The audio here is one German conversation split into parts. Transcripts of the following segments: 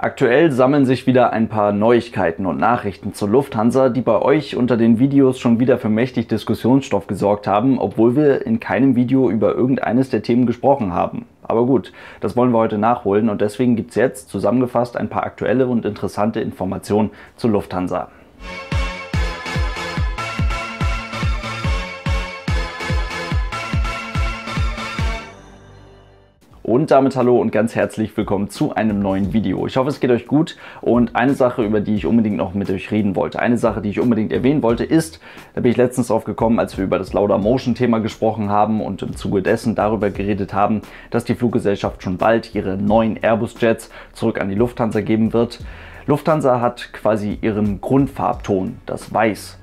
Aktuell sammeln sich wieder ein paar Neuigkeiten und Nachrichten zur Lufthansa, die bei euch unter den Videos schon wieder für mächtig Diskussionsstoff gesorgt haben, obwohl wir in keinem Video über irgendeines der Themen gesprochen haben. Aber gut, das wollen wir heute nachholen und deswegen gibt es jetzt zusammengefasst ein paar aktuelle und interessante Informationen zur Lufthansa. Und damit hallo und ganz herzlich willkommen zu einem neuen Video. Ich hoffe, es geht euch gut und eine Sache, über die ich unbedingt noch mit euch reden wollte, eine Sache, die ich unbedingt erwähnen wollte, ist, da bin ich letztens drauf gekommen, als wir über das Lauda Motion Thema gesprochen haben und im Zuge dessen darüber geredet haben, dass die Fluggesellschaft schon bald ihre neuen Airbus Jets zurück an die Lufthansa geben wird. Lufthansa hat quasi ihren Grundfarbton, das Weiß,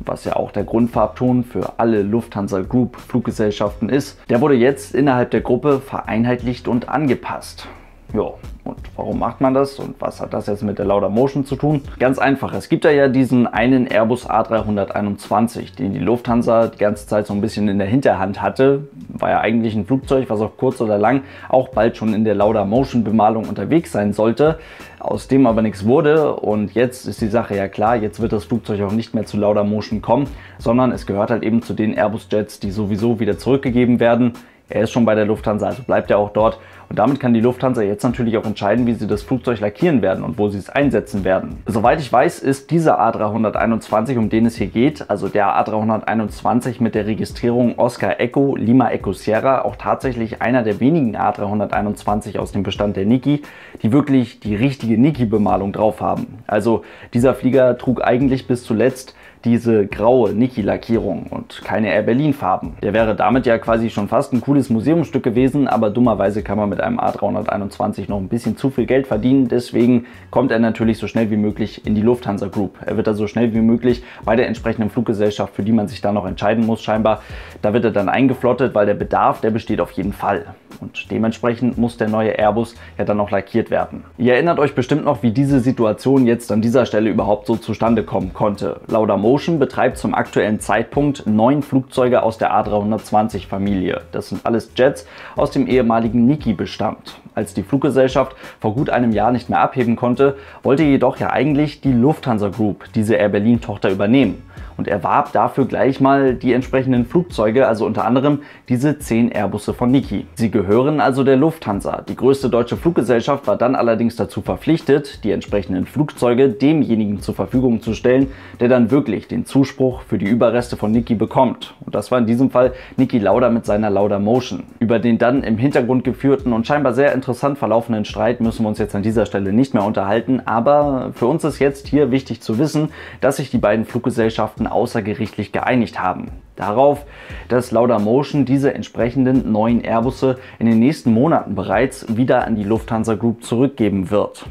was ja auch der Grundfarbton für alle Lufthansa Group Fluggesellschaften ist, der wurde jetzt innerhalb der Gruppe vereinheitlicht und angepasst. Ja, und warum macht man das und was hat das jetzt mit der Lauda Motion zu tun? Ganz einfach, es gibt da ja diesen einen Airbus A321, den die Lufthansa die ganze Zeit so ein bisschen in der Hinterhand hatte. War ja eigentlich ein Flugzeug, was auch kurz oder lang auch bald schon in der Lauda Motion Bemalung unterwegs sein sollte, aus dem aber nichts wurde und jetzt ist die Sache ja klar, jetzt wird das Flugzeug auch nicht mehr zu Lauda Motion kommen, sondern es gehört halt eben zu den Airbus Jets, die sowieso wieder zurückgegeben werden. Er ist schon bei der Lufthansa, also bleibt er auch dort. Und damit kann die Lufthansa jetzt natürlich auch entscheiden, wie sie das Flugzeug lackieren werden und wo sie es einsetzen werden. Soweit ich weiß, ist dieser A321, um den es hier geht, also der A321 mit der Registrierung Oscar Echo Lima Echo Sierra, auch tatsächlich einer der wenigen A321 aus dem Bestand der Niki, die wirklich die richtige Niki-Bemalung drauf haben. Also dieser Flieger trug eigentlich bis zuletzt diese graue Niki-Lackierung und keine Air Berlin-Farben. Der wäre damit ja quasi schon fast ein cooles Museumsstück gewesen, aber dummerweise kann man mit einem A321 noch ein bisschen zu viel Geld verdienen. Deswegen kommt er natürlich so schnell wie möglich in die Lufthansa Group. Er wird da so schnell wie möglich bei der entsprechenden Fluggesellschaft, für die man sich da noch entscheiden muss, scheinbar, da wird er dann eingeflottet, weil der Bedarf, der besteht auf jeden Fall. Und dementsprechend muss der neue Airbus ja dann noch lackiert werden. Ihr erinnert euch bestimmt noch, wie diese Situation jetzt an dieser Stelle überhaupt so zustande kommen konnte. Lauda Motion betreibt zum aktuellen Zeitpunkt neun Flugzeuge aus der A320 Familie. Das sind alles Jets aus dem ehemaligen Niki-Bestand. Als die Fluggesellschaft vor gut einem Jahr nicht mehr abheben konnte, wollte jedoch ja eigentlich die Lufthansa Group diese Air Berlin Tochter übernehmen und erwarb dafür gleich mal die entsprechenden Flugzeuge, also unter anderem diese 10 Airbusse von Niki. Sie gehören also der Lufthansa. Die größte deutsche Fluggesellschaft war dann allerdings dazu verpflichtet, die entsprechenden Flugzeuge demjenigen zur Verfügung zu stellen, der dann wirklich den Zuspruch für die Überreste von Niki bekommt. Und das war in diesem Fall Niki Lauda mit seiner Lauda Motion. Über den dann im Hintergrund geführten und scheinbar sehr interessant verlaufenden Streit müssen wir uns jetzt an dieser Stelle nicht mehr unterhalten, aber für uns ist jetzt hier wichtig zu wissen, dass sich die beiden Fluggesellschaften außergerichtlich geeinigt haben. Darauf, dass Lauda Motion diese entsprechenden neuen Airbusse in den nächsten Monaten bereits wieder an die Lufthansa Group zurückgeben wird.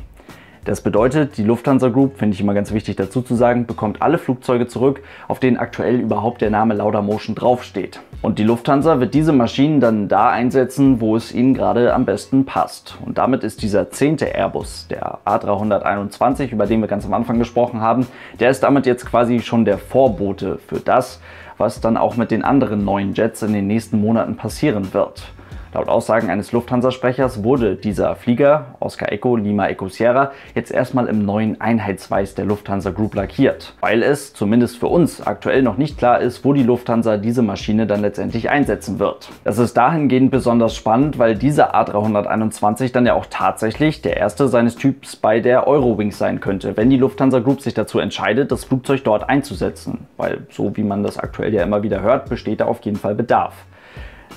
Das bedeutet, die Lufthansa Group, finde ich immer ganz wichtig dazu zu sagen, bekommt alle Flugzeuge zurück, auf denen aktuell überhaupt der Name Laudamotion draufsteht. Und die Lufthansa wird diese Maschinen dann da einsetzen, wo es ihnen gerade am besten passt. Und damit ist dieser zehnte Airbus, der A321, über den wir ganz am Anfang gesprochen haben, der ist damit jetzt quasi schon der Vorbote für das, was dann auch mit den anderen neuen Jets in den nächsten Monaten passieren wird. Laut Aussagen eines Lufthansa-Sprechers wurde dieser Flieger, Oscar Echo Lima Echo Sierra, jetzt erstmal im neuen Einheitsweiß der Lufthansa Group lackiert, weil es zumindest für uns aktuell noch nicht klar ist, wo die Lufthansa diese Maschine dann letztendlich einsetzen wird. Das ist dahingehend besonders spannend, weil dieser A321 dann ja auch tatsächlich der erste seines Typs bei der Eurowings sein könnte, wenn die Lufthansa Group sich dazu entscheidet, das Flugzeug dort einzusetzen, weil so wie man das aktuell ja immer wieder hört, besteht da auf jeden Fall Bedarf.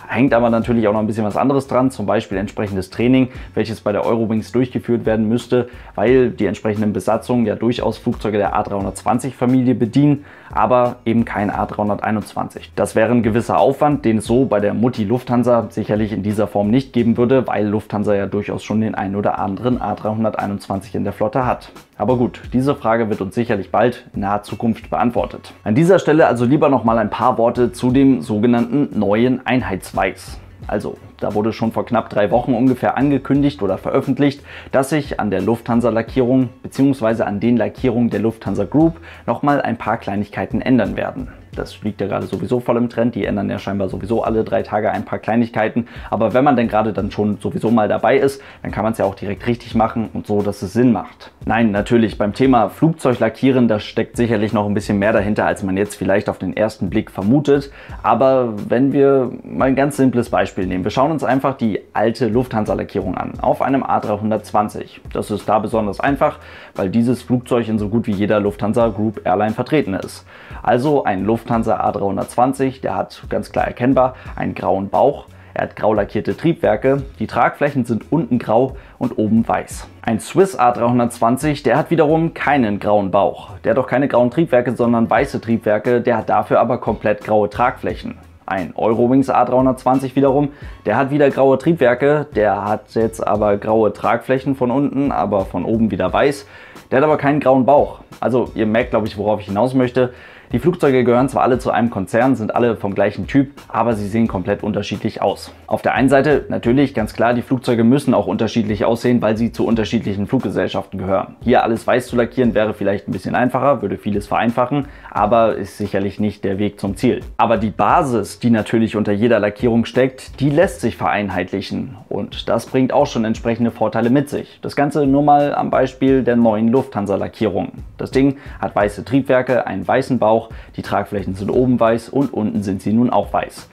Hängt aber natürlich auch noch ein bisschen was anderes dran, zum Beispiel entsprechendes Training, welches bei der Eurowings durchgeführt werden müsste, weil die entsprechenden Besatzungen ja durchaus Flugzeuge der A320-Familie bedienen, aber eben kein A321. Das wäre ein gewisser Aufwand, den es so bei der Mutti Lufthansa sicherlich in dieser Form nicht geben würde, weil Lufthansa ja durchaus schon den einen oder anderen A321 in der Flotte hat. Aber gut, diese Frage wird uns sicherlich bald in naher Zukunft beantwortet. An dieser Stelle also lieber noch mal ein paar Worte zu dem sogenannten neuen Einheitsweiß. Also, da wurde schon vor knapp drei Wochen ungefähr angekündigt oder veröffentlicht, dass sich an der Lufthansa-Lackierung bzw. an den Lackierungen der Lufthansa Group nochmal ein paar Kleinigkeiten ändern werden. Das liegt ja gerade sowieso voll im Trend. Die ändern ja scheinbar sowieso alle drei Tage ein paar Kleinigkeiten. Aber wenn man denn gerade dann schon sowieso mal dabei ist, dann kann man es ja auch direkt richtig machen und so, dass es Sinn macht. Nein, natürlich, beim Thema Flugzeuglackieren, da steckt sicherlich noch ein bisschen mehr dahinter, als man jetzt vielleicht auf den ersten Blick vermutet. Aber wenn wir mal ein ganz simples Beispiel nehmen. Wir schauen uns einfach die alte Lufthansa-Lackierung an, auf einem A320. Das ist da besonders einfach, weil dieses Flugzeug in so gut wie jeder Lufthansa Group Airline vertreten ist. Also ein Lufthansa A320, der hat ganz klar erkennbar einen grauen Bauch, er hat grau lackierte Triebwerke, die Tragflächen sind unten grau und oben weiß. Ein Swiss A320, der hat wiederum keinen grauen Bauch. Der hat auch keine grauen Triebwerke, sondern weiße Triebwerke, der hat dafür aber komplett graue Tragflächen. Ein Eurowings A320 wiederum, der hat wieder graue Triebwerke, der hat jetzt aber graue Tragflächen von unten, aber von oben wieder weiß. Der hat aber keinen grauen Bauch. Also ihr merkt, glaube ich, worauf ich hinaus möchte. Die Flugzeuge gehören zwar alle zu einem Konzern, sind alle vom gleichen Typ, aber sie sehen komplett unterschiedlich aus. Auf der einen Seite natürlich ganz klar, die Flugzeuge müssen auch unterschiedlich aussehen, weil sie zu unterschiedlichen Fluggesellschaften gehören. Hier alles weiß zu lackieren wäre vielleicht ein bisschen einfacher, würde vieles vereinfachen, aber ist sicherlich nicht der Weg zum Ziel. Aber die Basis, die natürlich unter jeder Lackierung steckt, die lässt sich vereinheitlichen und das bringt auch schon entsprechende Vorteile mit sich. Das Ganze nur mal am Beispiel der neuen Lufthansa-Lackierung. Das Ding hat weiße Triebwerke, einen weißen Bauch, auch. Die Tragflächen sind oben weiß und unten sind sie nun auch weiß.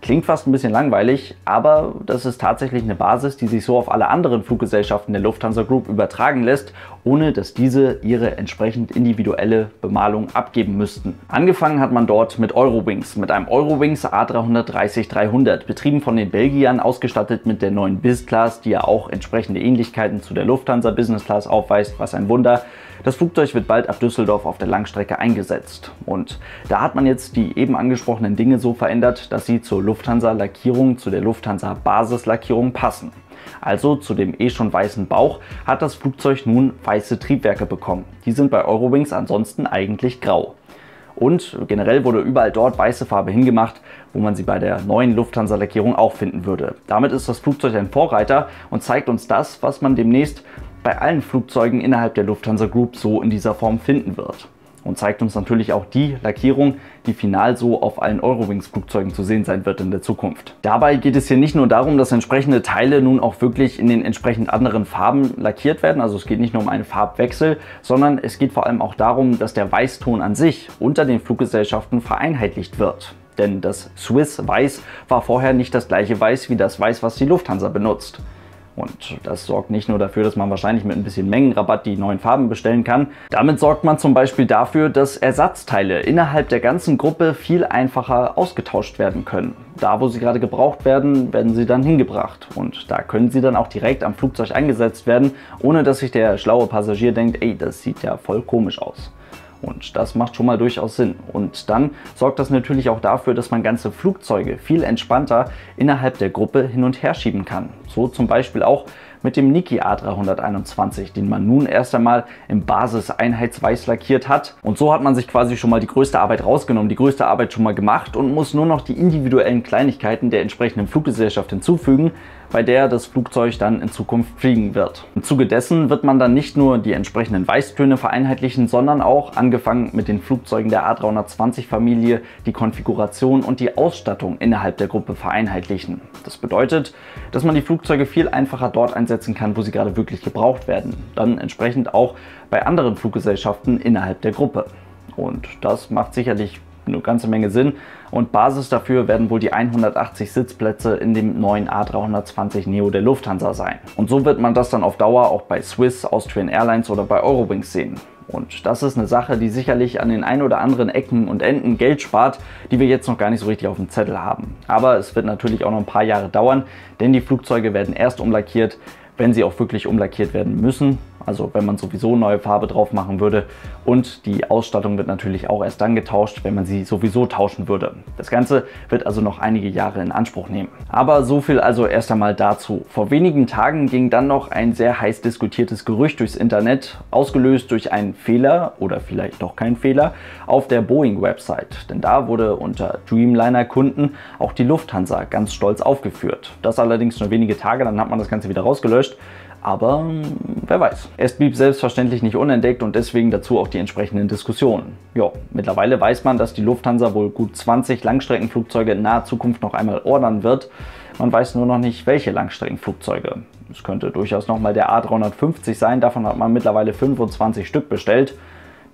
Klingt fast ein bisschen langweilig, aber das ist tatsächlich eine Basis, die sich so auf alle anderen Fluggesellschaften der Lufthansa Group übertragen lässt, ohne dass diese ihre entsprechend individuelle Bemalung abgeben müssten. Angefangen hat man dort mit Eurowings, mit einem Eurowings A330-300, betrieben von den Belgiern, ausgestattet mit der neuen Biz Class, die ja auch entsprechende Ähnlichkeiten zu der Lufthansa Business Class aufweist, was ein Wunder. Das Flugzeug wird bald ab Düsseldorf auf der Langstrecke eingesetzt. Und da hat man jetzt die eben angesprochenen Dinge so verändert, dass sie zur Lufthansa-Lackierung, zu der Lufthansa-Basislackierung passen. Also zu dem eh schon weißen Bauch hat das Flugzeug nun weiße Triebwerke bekommen. Die sind bei Eurowings ansonsten eigentlich grau. Und generell wurde überall dort weiße Farbe hingemacht, wo man sie bei der neuen Lufthansa-Lackierung auch finden würde. Damit ist das Flugzeug ein Vorreiter und zeigt uns das, was man demnächst bei allen Flugzeugen innerhalb der Lufthansa Group so in dieser Form finden wird. Und zeigt uns natürlich auch die Lackierung, die final so auf allen Eurowings-Flugzeugen zu sehen sein wird in der Zukunft. Dabei geht es hier nicht nur darum, dass entsprechende Teile nun auch wirklich in den entsprechend anderen Farben lackiert werden, also es geht nicht nur um einen Farbwechsel, sondern es geht vor allem auch darum, dass der Weißton an sich unter den Fluggesellschaften vereinheitlicht wird. Denn das Swiss Weiß war vorher nicht das gleiche Weiß wie das Weiß, was die Lufthansa benutzt. Und das sorgt nicht nur dafür, dass man wahrscheinlich mit ein bisschen Mengenrabatt die neuen Farben bestellen kann. Damit sorgt man zum Beispiel dafür, dass Ersatzteile innerhalb der ganzen Gruppe viel einfacher ausgetauscht werden können. Da, wo sie gerade gebraucht werden, werden sie dann hingebracht. Und da können sie dann auch direkt am Flugzeug eingesetzt werden, ohne dass sich der schlaue Passagier denkt, ey, das sieht ja voll komisch aus. Und das macht schon mal durchaus Sinn. Und dann sorgt das natürlich auch dafür, dass man ganze Flugzeuge viel entspannter innerhalb der Gruppe hin und her schieben kann. So zum Beispiel auch mit dem Niki A321, den man nun erst einmal im Basis-Einheitsweiß lackiert hat. Und so hat man sich quasi schon mal die größte Arbeit rausgenommen, die größte Arbeit schon mal gemacht und muss nur noch die individuellen Kleinigkeiten der entsprechenden Fluggesellschaft hinzufügen, bei der das Flugzeug dann in Zukunft fliegen wird. Im Zuge dessen wird man dann nicht nur die entsprechenden Weißtöne vereinheitlichen, sondern auch, angefangen mit den Flugzeugen der A320-Familie, die Konfiguration und die Ausstattung innerhalb der Gruppe vereinheitlichen. Das bedeutet, dass man die Flugzeuge viel einfacher dort einsetzen kann, wo sie gerade wirklich gebraucht werden. Dann entsprechend auch bei anderen Fluggesellschaften innerhalb der Gruppe. Und das macht sicherlich eine ganze Menge Sinn. Und Basis dafür werden wohl die 180 Sitzplätze in dem neuen A320 Neo der Lufthansa sein. Und so wird man das dann auf Dauer auch bei Swiss, Austrian Airlines oder bei Eurowings sehen. Und das ist eine Sache, die sicherlich an den ein oder anderen Ecken und Enden Geld spart, die wir jetzt noch gar nicht so richtig auf dem Zettel haben. Aber es wird natürlich auch noch ein paar Jahre dauern, denn die Flugzeuge werden erst umlackiert, wenn sie auch wirklich umlackiert werden müssen also wenn man sowieso neue Farbe drauf machen würde. Und die Ausstattung wird natürlich auch erst dann getauscht, wenn man sie sowieso tauschen würde. Das Ganze wird also noch einige Jahre in Anspruch nehmen. Aber so viel also erst einmal dazu. Vor wenigen Tagen ging dann noch ein sehr heiß diskutiertes Gerücht durchs Internet, ausgelöst durch einen Fehler oder vielleicht doch kein Fehler auf der Boeing-Website. Denn da wurde unter Dreamliner-Kunden auch die Lufthansa ganz stolz aufgeführt. Das allerdings nur wenige Tage, dann hat man das Ganze wieder rausgelöscht. Aber hm, wer weiß. Es blieb selbstverständlich nicht unentdeckt und deswegen dazu auch die entsprechenden Diskussionen. Ja, mittlerweile weiß man, dass die Lufthansa wohl gut 20 Langstreckenflugzeuge in naher Zukunft noch einmal ordern wird. Man weiß nur noch nicht, welche Langstreckenflugzeuge. Es könnte durchaus nochmal der A350 sein, davon hat man mittlerweile 25 Stück bestellt.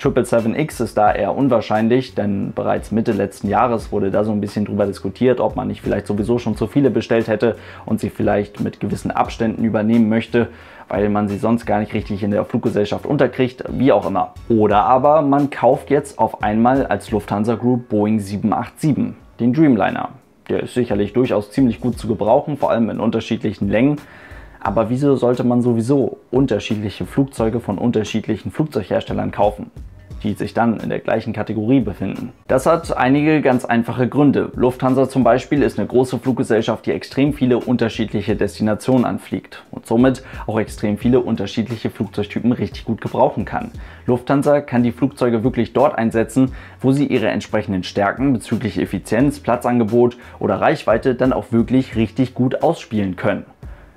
777X ist da eher unwahrscheinlich, denn bereits Mitte letzten Jahres wurde da so ein bisschen drüber diskutiert, ob man nicht vielleicht sowieso schon zu viele bestellt hätte und sie vielleicht mit gewissen Abständen übernehmen möchte, weil man sie sonst gar nicht richtig in der Fluggesellschaft unterkriegt, wie auch immer. Oder aber man kauft jetzt auf einmal als Lufthansa Group Boeing 787, den Dreamliner. Der ist sicherlich durchaus ziemlich gut zu gebrauchen, vor allem in unterschiedlichen Längen. Aber wieso sollte man sowieso unterschiedliche Flugzeuge von unterschiedlichen Flugzeugherstellern kaufen? Die sich dann in der gleichen Kategorie befinden. Das hat einige ganz einfache Gründe. Lufthansa zum Beispiel ist eine große Fluggesellschaft, die extrem viele unterschiedliche Destinationen anfliegt und somit auch extrem viele unterschiedliche Flugzeugtypen richtig gut gebrauchen kann. Lufthansa kann die Flugzeuge wirklich dort einsetzen, wo sie ihre entsprechenden Stärken bezüglich Effizienz, Platzangebot oder Reichweite dann auch wirklich richtig gut ausspielen können.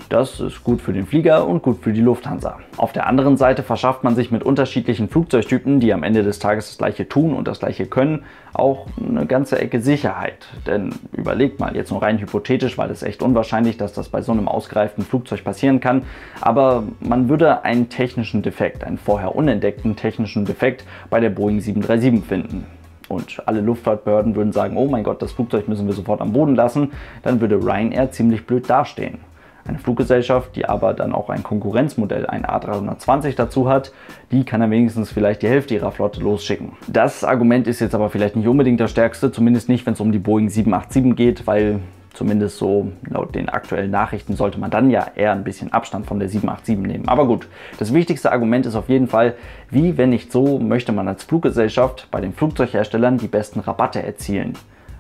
Das ist gut für den Flieger und gut für die Lufthansa. Auf der anderen Seite verschafft man sich mit unterschiedlichen Flugzeugtypen, die am Ende des Tages das gleiche tun und das gleiche können, auch eine ganze Ecke Sicherheit. Denn überlegt mal, jetzt nur rein hypothetisch, weil es echt unwahrscheinlich, dass das bei so einem ausgereiften Flugzeug passieren kann, aber man würde einen technischen Defekt, einen vorher unentdeckten technischen Defekt bei der Boeing 737 finden und alle Luftfahrtbehörden würden sagen, oh mein Gott, das Flugzeug müssen wir sofort am Boden lassen, dann würde Ryanair ziemlich blöd dastehen. Eine Fluggesellschaft, die aber dann auch ein Konkurrenzmodell, ein A320 dazu hat, die kann dann wenigstens vielleicht die Hälfte ihrer Flotte losschicken. Das Argument ist jetzt aber vielleicht nicht unbedingt das stärkste, zumindest nicht, wenn es um die Boeing 787 geht, weil zumindest so laut den aktuellen Nachrichten sollte man dann ja eher ein bisschen Abstand von der 787 nehmen. Aber gut, das wichtigste Argument ist auf jeden Fall, wie wenn nicht so, möchte man als Fluggesellschaft bei den Flugzeugherstellern die besten Rabatte erzielen.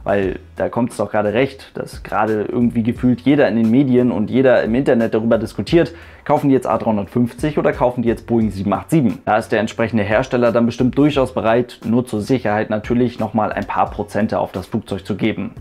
Weil da kommt es doch gerade recht, dass gerade irgendwie gefühlt jeder in den Medien und jeder im Internet darüber diskutiert, kaufen die jetzt A350 oder kaufen die jetzt Boeing 787. Da ist der entsprechende Hersteller dann bestimmt durchaus bereit, nur zur Sicherheit natürlich nochmal ein paar Prozente auf das Flugzeug zu geben.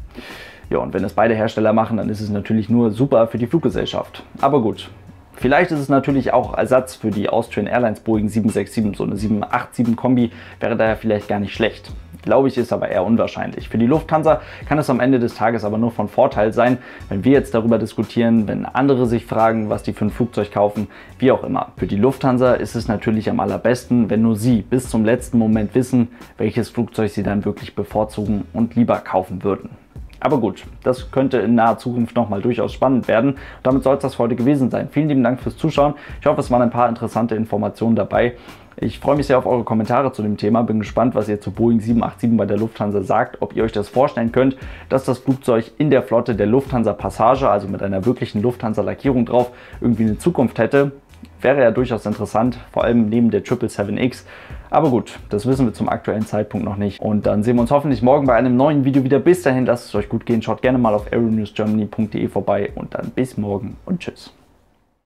Ja, und wenn es beide Hersteller machen, dann ist es natürlich nur super für die Fluggesellschaft. Aber gut, Vielleicht ist es natürlich auch Ersatz für die Austrian Airlines Boeing 767. So eine 787 Kombi wäre daher vielleicht gar nicht schlecht. Glaube ich, ist aber eher unwahrscheinlich. Für die Lufthansa kann es am Ende des Tages aber nur von Vorteil sein, wenn wir jetzt darüber diskutieren, wenn andere sich fragen, was die für ein Flugzeug kaufen, wie auch immer. Für die Lufthansa ist es natürlich am allerbesten, wenn nur sie bis zum letzten Moment wissen, welches Flugzeug sie dann wirklich bevorzugen und lieber kaufen würden. Aber gut, das könnte in naher Zukunft nochmal durchaus spannend werden. Damit soll es das heute gewesen sein. Vielen lieben Dank fürs Zuschauen. Ich hoffe, es waren ein paar interessante Informationen dabei. Ich freue mich sehr auf eure Kommentare zu dem Thema. Bin gespannt, was ihr zu Boeing 787 bei der Lufthansa sagt. Ob ihr euch das vorstellen könnt, dass das Flugzeug in der Flotte der Lufthansa Passage, also mit einer wirklichen Lufthansa-Lackierung drauf, irgendwie eine Zukunft hätte. Wäre ja durchaus interessant, vor allem neben der 777X. Aber gut, das wissen wir zum aktuellen Zeitpunkt noch nicht. Und dann sehen wir uns hoffentlich morgen bei einem neuen Video wieder. Bis dahin, lasst es euch gut gehen. Schaut gerne mal auf aeronewsgermany.de vorbei und dann bis morgen und tschüss.